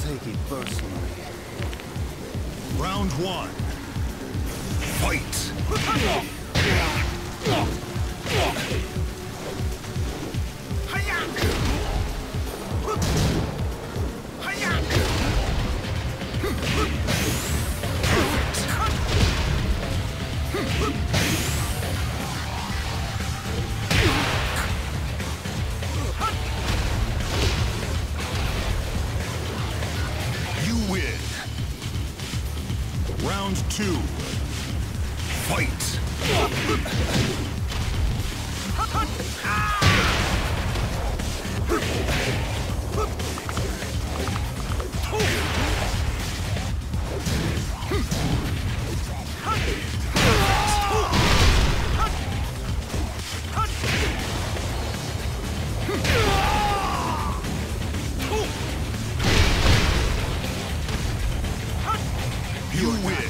take it personally. Round one. Fight! Round two. Fight! You win.